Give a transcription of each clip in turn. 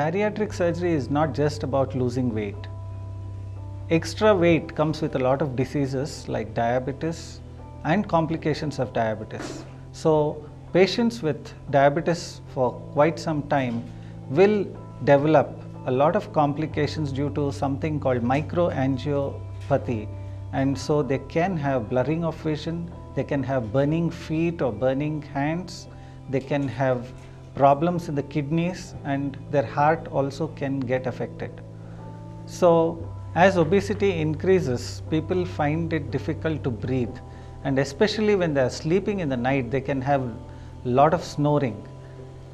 bariatric surgery is not just about losing weight. Extra weight comes with a lot of diseases like diabetes and complications of diabetes. So, patients with diabetes for quite some time will develop a lot of complications due to something called microangiopathy and so they can have blurring of vision, they can have burning feet or burning hands, they can have problems in the kidneys and their heart also can get affected. So, as obesity increases, people find it difficult to breathe and especially when they are sleeping in the night, they can have lot of snoring.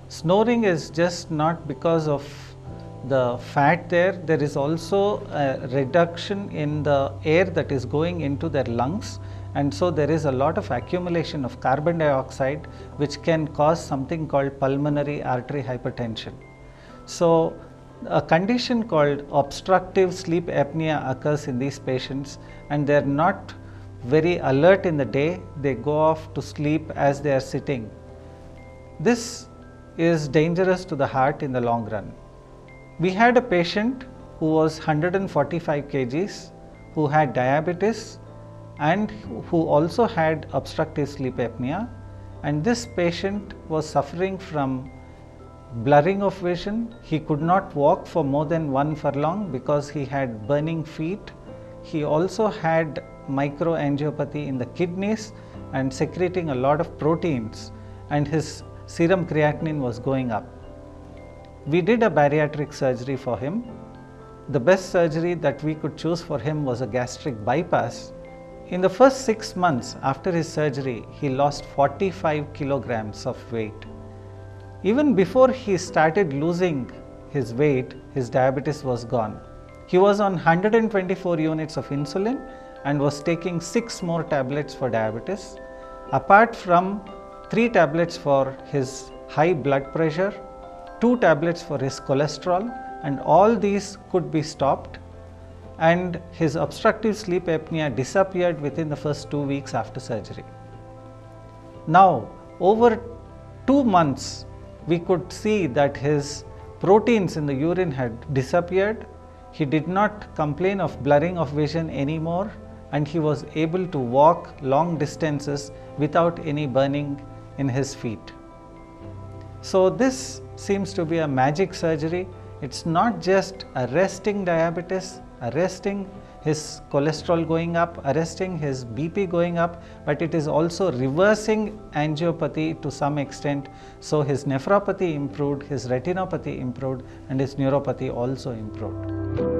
Snoring is just not because of the fat there, there is also a reduction in the air that is going into their lungs and so there is a lot of accumulation of carbon dioxide which can cause something called pulmonary artery hypertension. So, a condition called obstructive sleep apnea occurs in these patients and they are not very alert in the day, they go off to sleep as they are sitting. This is dangerous to the heart in the long run. We had a patient who was 145 kgs who had diabetes and who also had obstructive sleep apnea and this patient was suffering from blurring of vision. He could not walk for more than one furlong because he had burning feet. He also had microangiopathy in the kidneys and secreting a lot of proteins and his serum creatinine was going up. We did a bariatric surgery for him. The best surgery that we could choose for him was a gastric bypass. In the first six months after his surgery, he lost 45 kilograms of weight. Even before he started losing his weight, his diabetes was gone. He was on 124 units of insulin and was taking 6 more tablets for diabetes. Apart from 3 tablets for his high blood pressure, 2 tablets for his cholesterol and all these could be stopped and his obstructive sleep apnea disappeared within the first 2 weeks after surgery. Now, over 2 months we could see that his proteins in the urine had disappeared. He did not complain of blurring of vision anymore and he was able to walk long distances without any burning in his feet. So, this seems to be a magic surgery. It's not just arresting diabetes, arresting his cholesterol going up, arresting his BP going up, but it is also reversing angiopathy to some extent. So, his nephropathy improved, his retinopathy improved and his neuropathy also improved.